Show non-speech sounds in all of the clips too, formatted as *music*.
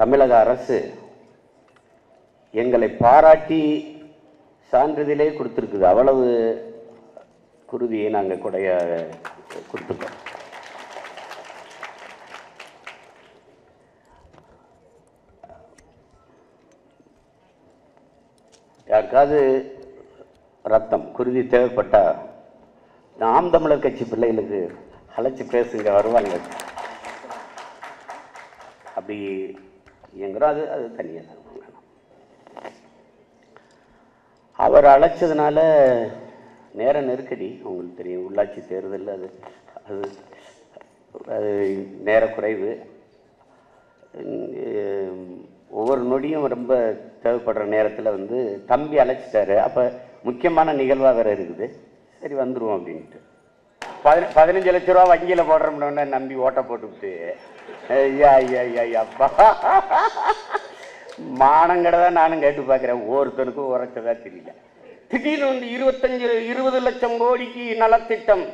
தமிழக அரசு எங்களை பாராட்டி சான்றிதழே கொடுத்துருக்குது. அவ்வளவு குருதியை நாங்கள் கொடைய கொடுத்துருக்கோம். யாருக்காவது ரத்தம் குருதி தேவைப்பட்டால் நாம் தமிழர் கட்சி பிள்ளைகளுக்கு அழைச்சி பேசுங்க வருவாங்க. அப்படி எங்கிறோம் அது அது தனியாக தான் அவர் அழைச்சதுனால நேர நெருக்கடி உங்களுக்கு தெரியும் உள்ளாட்சி தேர்தல் அது அது அது நேர குறைவு. ஒவ்வொரு நொடியும் ரொம்ப தேவைப்படுற நேரத்தில் வந்து தம்பி அழைச்சிட்டாரு. அப்போ முக்கியமான நிகழ்வாக வேற இருக்குது. சரி வந்துருவோம் அப்படின்ட்டு. பதின பதினஞ்சு லட்ச ரூபா வங்கியில் போடுறோம்னு நம்பி ஓட்டை போட்டுவிட்டு ஐயா ஐயா ஐயா ஐயா, அப்பா. மானங்கடை தான் நானும் கேட்டு பார்க்குறேன். ஒருத்தனுக்கும் உரைச்சதா தெரியல. திடீர்னு வந்து இருபத்தஞ்சு இருபது லட்சம் கோடிக்கு நலத்திட்டம்.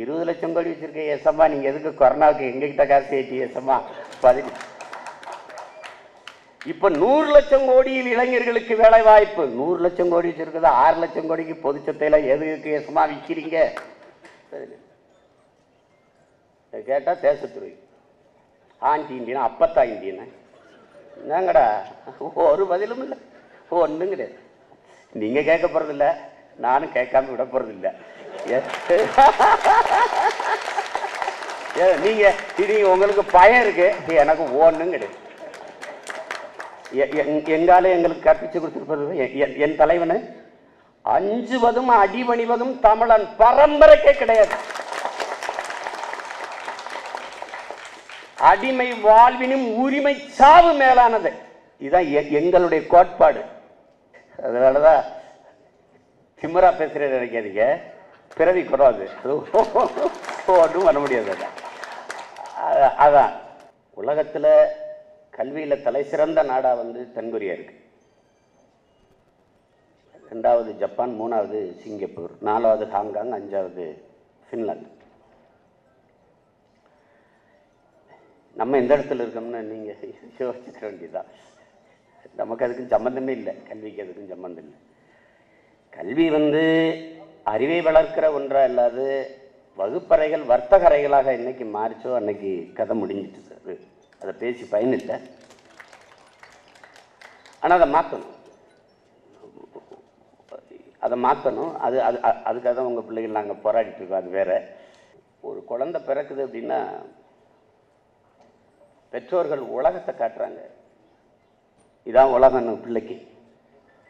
இருபது லட்சம் கோடி வச்சுருக்க எஸ்எம்மா நீங்கள் எதுக்கு கொரோனாவுக்கு எங்ககிட்ட காசு ஏற்றி எஸ்எம்மா பதினி இப்போ நூறு லட்சம் கோடியில் இளைஞர்களுக்கு வேலை வாய்ப்பு நூறு லட்சம் கோடி வச்சுருக்குது. ஆறு லட்சம் கோடிக்கு பொதுச்சத்தையில் எதுக்கு எஸ்எம்மா விற்கிறீங்க கேட்டால் தேசத்துறை. ஆண்டி இந்தியனா அப்பத்தா இந்தியனா. என்னங்கடா? ஒரு பதிலும் இல்லை. ஒன்றும் கிடையாது. நீங்கள் கேட்க போறதில்ல. நானும் கேட்காம விட போகிறதில்ல நீங்கள் ஏ, நீங்க இது உங்களுக்கு பயம் இருக்கு. எனக்கு ஒன்றும் கிடையாது. எ- எங்கால எங்களுக்கு கற்பிச்சு கொடுத்துருப்பது என் தலைவனு. அஞ்சுவதும் அடிபணிவதும் தமிழன் பரம்பரைக்கே கிடையாது. அடிமை வாழ்வினும் உரிமை சாவு மேலானது. இதுதான் எங்களுடைய கோட்பாடு. அதனால தான் திமிரா பேசுகிற நினைக்காதீங்க. பிறவி குறாது *laughs* ஒன்றும் பண்ண முடியாது அதான். உலகத்தில் கல்வியில் தலை சிறந்த நாடாக வந்து தென்கொரியா இருக்கு. ரெண்டாவது ஜப்பான் மூணாவது சிங்கப்பூர் நாலாவது ஹாங்காங் அஞ்சாவது ஃபின்லாந்து. நம்ம எந்த இடத்துல இருக்கோம்னு நீங்கள் யோசிச்சுக்க வேண்டியதுதான். நமக்கு அதுக்கும் சம்மந்தமே இல்லை. கல்விக்கு அதுக்கும் சம்மந்தம் இல்லை. கல்வி வந்து அறிவை வளர்க்கிற ஒன்றா இல்லாது வகுப்பறைகள் வர்த்தகரைகளாக என்னைக்கு மாறிச்சோ அன்னைக்கு கதை முடிஞ்சிட்டு அது அதை பேசி பயனில்லை. ஆனால் அதை மாற்றணும் அதை மாற்றணும் அது அது அதுக்காக தான் உங்கள் பிள்ளைகள் நாங்கள் போராடிட்டு இருக்கோம். அது வேற. ஒரு குழந்தை பிறக்குது அப்படின்னா பெற்றோர்கள் உலகத்தை காட்டுறாங்க. இதான் உலகம்னு பிள்ளைக்கு.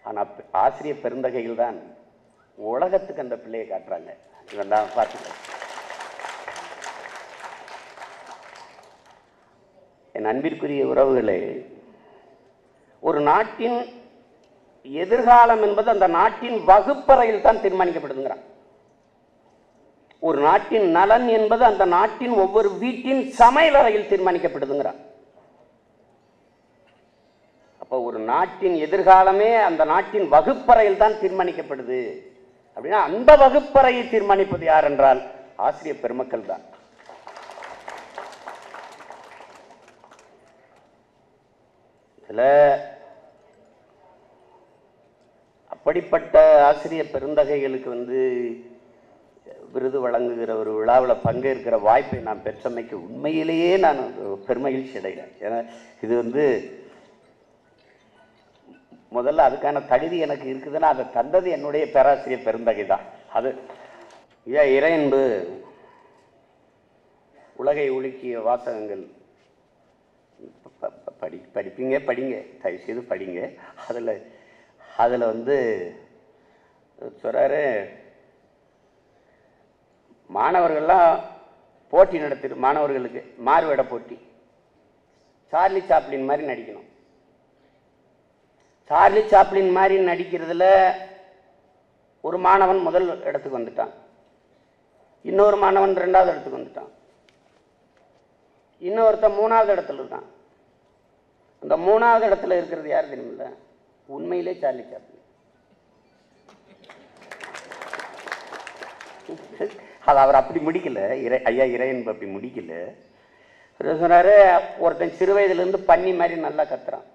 ஆனால் ஆசிரியர் பெருந்தகைகள் தான் உலகத்துக்கு அந்த பிள்ளையை காட்டுறாங்க. இவன் தான் பார்த்துக்க. என் அன்பிற்குரிய உறவுகளே ஒரு நாட்டின் எதிர்காலம் என்பது அந்த நாட்டின் வகுப்பறையில் தான் தீர்மானிக்கப்படுதுங்கிறான். ஒரு நாட்டின் நலன் என்பது அந்த நாட்டின் ஒவ்வொரு வீட்டின் சமையலறையில் தீர்மானிக்கப்படுதுங்கிறான் அப்போ ஒரு நாட்டின் எதிர்காலமே அந்த நாட்டின் வகுப்பறையில் தான் தீர்மானிக்கப்படுது. அப்படின்னா அந்த வகுப்பறையை தீர்மானிப்பது யார் என்றால் ஆசிரியர் பெருமக்கள் தான். இதில் அப்படிப்பட்ட ஆசிரியர் பெருந்தகைகளுக்கு வந்து விருது வழங்குகிற ஒரு விழாவில் பங்கேற்கிற வாய்ப்பை நான் பெற்றமைக்கு உண்மையிலேயே நான் பெருமகிழ்ச்சி அடைகிறேன். ஏன்னா இது வந்து முதல்ல அதுக்கான தகுதி எனக்கு இருக்குதுன்னா அதை தந்தது என்னுடைய பேராசிரியர் பெருந்தகை தான். அது ஏன் இறையன்பு உலகை உலுக்கிய வாசகங்கள் படி படிப்பீங்க படிங்க தயவு செய்து படிங்க. அதில் அதில் வந்து சொல்கிறாரு மாணவர்கள்லாம் போட்டி நடத்திரு மாணவர்களுக்கு மாறுவேட போட்டி. சார்லி சாப்ளின் மாதிரி நடிக்கணும். சார்லி சாப்ளின் மாதிரி நடிக்கிறதுல ஒரு மாணவன் முதல் இடத்துக்கு வந்துட்டான். இன்னொரு மாணவன் ரெண்டாவது இடத்துக்கு வந்துட்டான். இன்னொருத்தன் மூணாவது இடத்துல இருக்கான். அந்த மூணாவது இடத்துல இருக்கிறது யார் தெரியுமில்ல? உண்மையிலே சார்லி சாப்ளின். அது அவர் அப்படி முடிக்கல. இறை ஐயா இறையன்பு அப்படி முடிக்கல. சொன்னார் ஒருத்தன் சிறு வயதுலேருந்து பன்னி மாதிரி நல்லா கத்துறான்.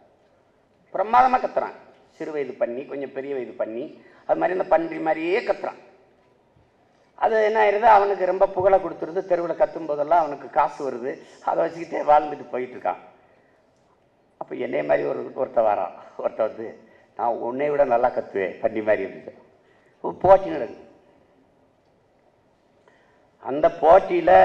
பிரமாதமாக கத்துறான். சிறு வயது பண்ணி கொஞ்சம் பெரிய வயது பண்ணி அது மாதிரி இந்த பன்றி மாதிரியே கத்துறான். அது என்ன ஆயிருது அவனுக்கு ரொம்ப புகழை கொடுத்துருது. தெருவில் கத்தும் போதெல்லாம் அவனுக்கு காசு வருது. அதை வச்சுக்கிட்டே வாழ்ந்துட்டு போயிட்டு இருக்கான் அப்போ என்னைய மாதிரி ஒரு ஒருத்த வரான். ஒருத்த வந்து நான் உன்னை விட நல்லா கத்துவேன் பன்னி மாதிரி இருந்துச்சு போட்டி நடக்குது அந்த போட்டியில்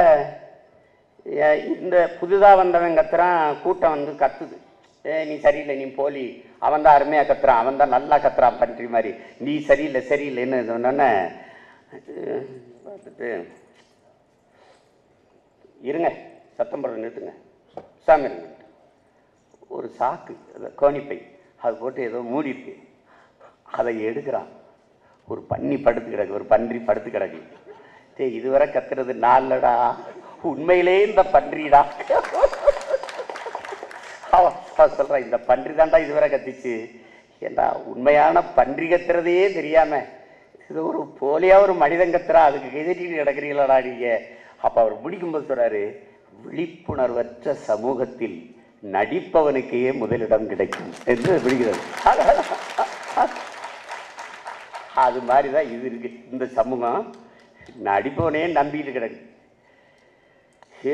இந்த புதுதாக வந்தவன் கத்துறான் கூட்டம் வந்து கத்துது. ஏ நீ சரியில்லை நீ போலி. அவன் தான் அருமையாக கத்துறான் அவன் தான் நல்லா கத்துறான் பன்றி மாதிரி. நீ சரியில்லை சரியில்லைன்னு சொன்னோன்னே பார்த்துட்டு இருங்க சத்தம் போட நிறுத்துங்க. சாமி ஒரு சாக்கு அதை கோணிப்பை அது போட்டு ஏதோ மூடிட்டு அதை எடுக்கிறான். ஒரு பன்னி படுத்து கிடக்கு ஒரு பன்றி படுத்து கிடக்கு. இதுவரை கத்துறது நாலடா உண்மையிலே இந்த பன்றிடா. அவன் அவன் இந்த பன்றி தான்டா இதுவரை கத்திச்சு. ஏண்டா உண்மையான பன்றி கத்துறதையே தெரியாம இது ஒரு போலியா ஒரு மனிதன் கத்துறா அதுக்கு எதிர்த்து கிடக்குறீங்களடா நீங்க. அப்ப அவர் பிடிக்கும்போது சொல்றாரு விழிப்புணர்வற்ற சமூகத்தில் நடிப்பவனுக்கே முதலிடம் கிடைக்கும் என்று விடுகிறது அது மாதிரி தான் இது இருக்கு. இந்த சமூகம் நடிப்பவனே நம்பிட்டு கிடக்கு.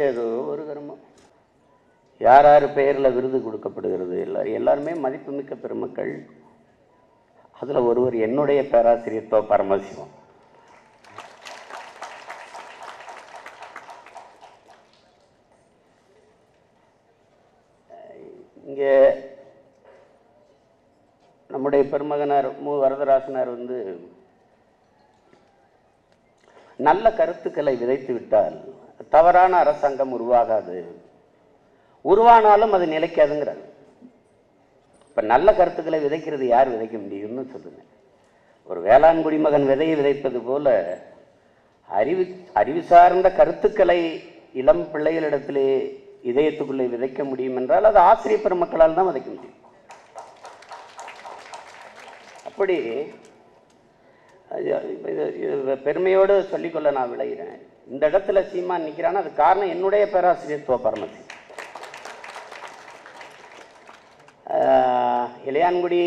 ஏதோ ஒரு கர்மம். யார் யார் பெயரில் விருது கொடுக்கப்படுகிறது? எல்லாரும் எல்லாருமே மதிப்புமிக்க பெருமக்கள். அதில் ஒருவர் என்னுடைய பேராசிரியர் தோ பரமசிவம். இங்கே நம்முடைய பெருமகனார் மு. வரதராசனார் வந்து நல்ல கருத்துக்களை விதைத்து விட்டால் தவறான அரசாங்கம் உருவாகாது. உருவானாலும் அது நிலைக்காதுங்கிறாங்க இப்போ நல்ல கருத்துக்களை விதைக்கிறது யார் விதைக்க முடியும்னு சொல்லுங்க. ஒரு வேளாண் குடிமகன் விதையை விதைப்பது போல அறிவு அறிவு சார்ந்த கருத்துக்களை இளம் பிள்ளைகளிடத்திலே இதயத்துக்குள்ளே விதைக்க முடியும் என்றால் அது ஆசிரியர் பெருமக்களால் தான் விதைக்க முடியும். அப்படி பெருமையோடு சொல்லிக்கொள்ள நான் விளைகிறேன் இந்த இடத்துல சீமான் நிற்கிறான்னா அது காரணம் என்னுடைய பேராசிரியர் துவ பரமசி இளையான்குடி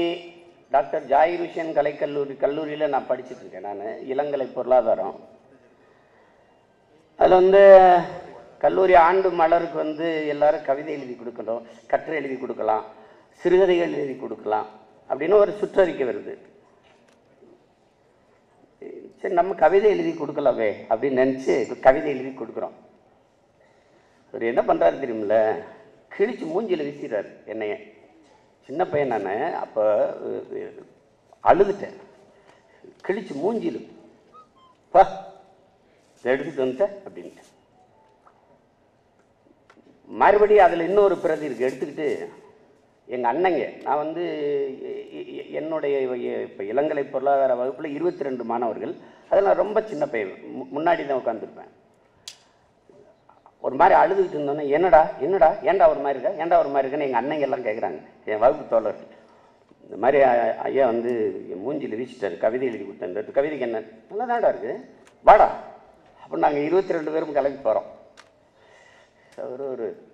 டாக்டர் ஜாயிர் ஹுசேன் கலைக்கல்லூரி கல்லூரியில் நான் படிச்சுட்டு இருக்கேன் நான். இளங்கலை பொருளாதாரம். அதில் வந்து கல்லூரி ஆண்டு மலருக்கு வந்து எல்லாரும் கவிதை எழுதி கொடுக்கணும் கற்றை எழுதி கொடுக்கலாம் சிறுகதைகள் எழுதி கொடுக்கலாம் அப்படின்னு ஒரு சுற்றறிக்கை வருது. சரி நம்ம கவிதை எழுதி கொடுக்கலாமே அப்படின்னு நினச்சி கவிதை எழுதி கொடுக்குறோம். அவர் என்ன பண்ணுறாரு தெரியுமில்ல? கிழிச்சு மூஞ்சியில் வீசிடுறார் என்னைய. சின்ன பையன் நான் அப்போ அழுதுட்டேன். கிழிச்சு மூஞ்சியில். பா எடுத்துட்டு வந்துட்ட அப்படின்ட்டு. மறுபடியும் அதில் இன்னொரு பிரதி இருக்குது எடுத்துக்கிட்டு எங்கள் அண்ணங்க நான் வந்து என்னுடைய இப்போ இளங்கலை பொருளாதார வகுப்பில் இருபத்தி ரெண்டு மாணவர்கள். அதில் நான் ரொம்ப சின்ன பையன். மு- முன்னாடி தான் உட்காந்துருப்பேன் ஒரு மாதிரி அழுதுகிட்டு இருந்தோன்னே என்னடா என்னடா ஏன்டா ஒரு மாதிரி இருக்கா? ஏன்டா ஒரு மாதிரி இருக்குன்னு எங்கள் அண்ணங்க எல்லாம் கேட்குறாங்க என் வகுப்பு தோழர்கள் இந்த மாதிரி ஐயா வந்து என் மூஞ்சியில் வீசிட்டாரு. கவிதை எழுதி கொடுத்தேன். இந்த கவிதைக்கு என்ன? நல்லா தாண்டா இருக்குது வாடா. அப்போ நாங்கள் இருபத்தி ரெண்டு பேரும் கிளம்பி போகிறோம் ஒரு ஒரு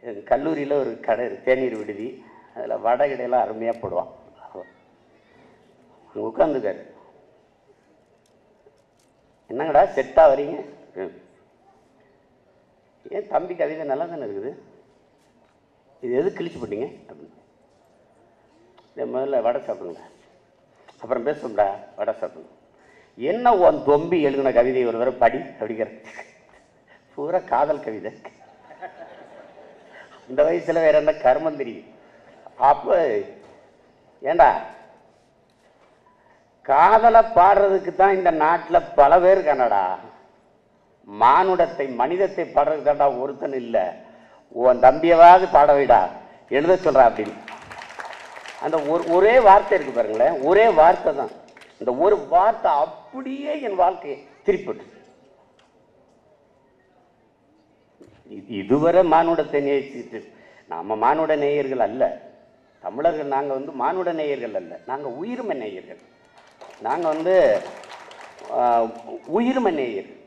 எங்கள் கல்லூரியில் ஒரு கடை தேநீர் விடுதி. அதில் வடை இடையெல்லாம் அருமையாக போடுவான். அங்கே உட்காந்துக்காரு என்னங்கடா செட்டாக வரீங்க? ம். ஏன் தம்பி கவிதை நல்லா தானே இருக்குது? இது எது கிழிச்சு போட்டீங்க? அப்படின்னு. இந்த முதல்ல வடை சாப்பிடுங்க. அப்புறம் பேசும்டா வடை சாப்பிடுங்க. என்ன உன் தொம்பி எழுதின கவிதை ஒரு தடவை படி அப்படிங்கிற பூரா காதல் கவிதை. இந்த வயசில் வேற என்ன கர்மம் தெரியும்? அப்போ ஏண்டா? காதலை பாடுறதுக்கு தான் இந்த நாட்டில் பல பேர் கனடா மானுடத்தை மனிதத்தை பாடுறதுக்கு தான்டா ஒருத்தன் இல்லை. உன் தம்பியவாவது பாட வைடா. எழுத சொல்கிறா அப்படின்னு. அந்த ஒரு ஒரே வார்த்தை இருக்கு பாருங்களேன். ஒரே வார்த்தை தான். இந்த ஒரு வார்த்தை அப்படியே என் வாழ்க்கையை திருப்பிட்டு இதுவரை மானுடத்தை நேசிட்டு நாம மானுட நேயர்கள் அல்ல. தமிழர்கள் நாங்கள் வந்து மானுட நேயர்கள் அல்ல. நாங்கள் உயிர்ம நேயர்கள். நாங்கள் வந்து உயிர்ம நேயர்கள்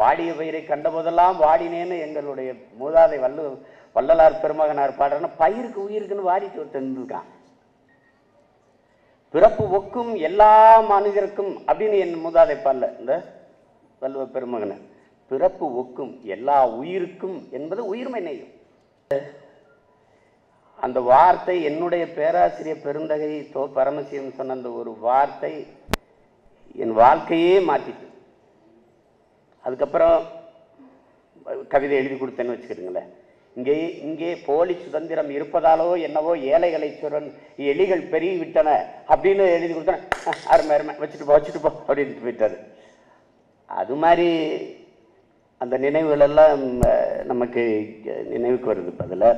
வாடிய பயிரை கண்டபோதெல்லாம் வாடினேன்னு எங்களுடைய மூதாதை வல்லு வள்ளலார் பெருமகனார் பாடுறேன்னா பயிருக்கு உயிருக்குன்னு வாடிட்டு ஒருத்தன் பிறப்பு ஒக்கும் எல்லா மனிதருக்கும் அப்படின்னு என் மூதாதை பாடல. இந்த வல்லுவ பெருமகனை. பிறப்பு ஒக்கும் எல்லா உயிருக்கும் என்பது உயிர்மை நெய்யும் அந்த வார்த்தை என்னுடைய பேராசிரியர் பெருந்தகை தோ பரமசிவன் சொன்ன அந்த ஒரு வார்த்தை என் வாழ்க்கையே மாற்றிட்டு அதுக்கப்புறம் கவிதை எழுதி கொடுத்தேன்னு வச்சுக்கிட்டுங்களேன் இங்கே இங்கே போலி சுதந்திரம் இருப்பதாலோ என்னவோ ஏழைகளை சுரன் எலிகள் பெருகி விட்டன அப்படின்னு எழுதி கொடுத்தேன். அருமை அருமை. வச்சுட்டு போ வச்சுட்டு போ அப்படின்ட்டு போயிட்டாரு. அது மாதிரி அந்த நினைவுகளெல்லாம் நமக்கு நினைவுக்கு வருது இப்போ அதில்